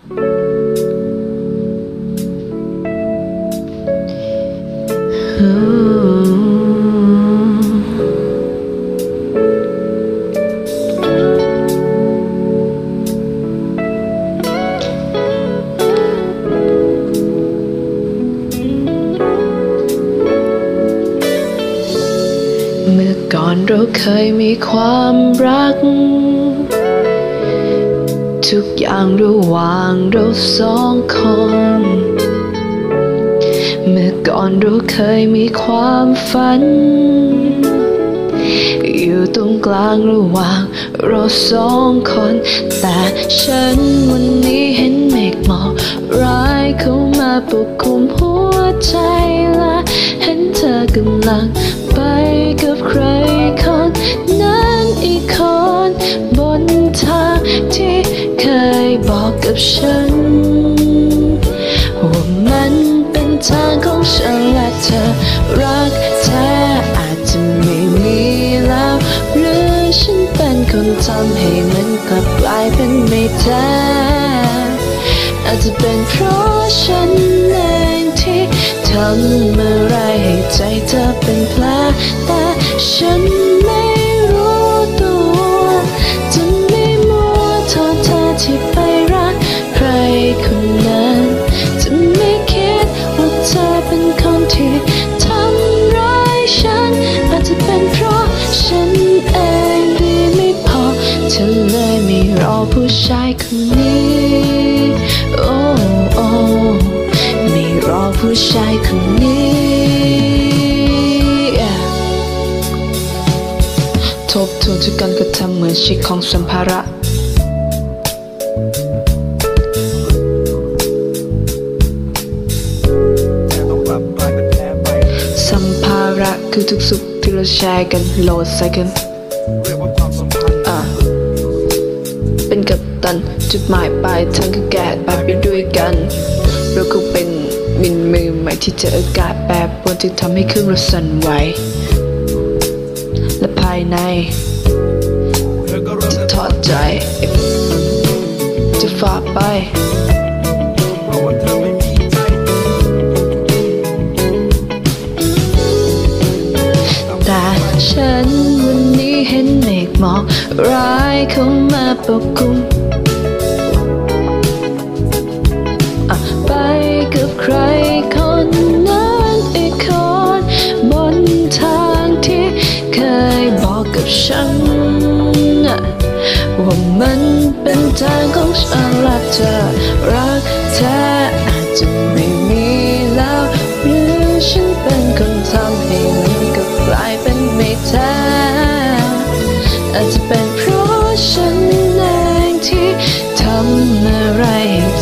เมื่อก่อนเราเคยมีความรัก ทุกอย่างระหว่างเราสองคน เมื่อก่อนเราเคยมีความฝัน อยู่ตรงกลางระหว่างเราสองคน แต่ฉันวันนี้เห็นเมฆหมอกร้ายเข้ามาปกคลุมหัวใจและเห็นเธอกำลังไปกับใครคน ฉัน ว่ามันเป็นทางของฉันและเธอรักแท้อาจจะไม่มีแล้ว หรือฉันเป็นคนทำให้มันกลับกลายเป็นไม่แท้อาจจะเป็นเพราะฉันเองที่ทำอะไรให้ใจเธอ ผู้ชายคนนี้โอ้โอ้ไม่รอผู้ชายคนนี้ทบทวนทุกการกระทำเหมือนชิคของสัมภาระสัมภาระคือทุกสุขที่เราแชร์กันโหลดใส่กัน เป็นกับตัน จุดหมายปลายทางคือแกะไปไปด้วยกัน เราก็เป็นมินมือใหม่ที่เจออากาศแปรปรวนที่ทำให้เครื่องเราสั่นไหว และภายในจะทอดใจ จะฝากไป หมอกร้ายเข้ามาปกคลุมไปกับใครคนนั้นอีกคนบนทางที่เคยบอกกับฉัน ว่ามันเป็นทางของฉันและเธอรักแท้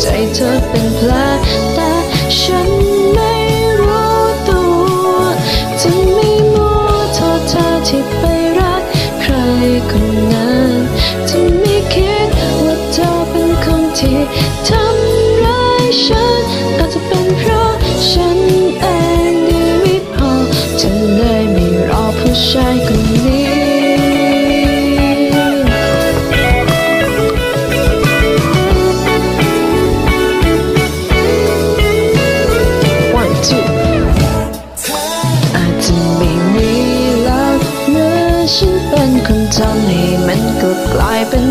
ใจเธอเป็นแผลแต่ฉันไม่รู้ตัวจะไม่มัวโทษเธอที่ไปรักใครคนนั้นจะไม่คิดว่าเธอเป็นคนที่ทำ เป็นคนทำให้มันก็กลายเป็น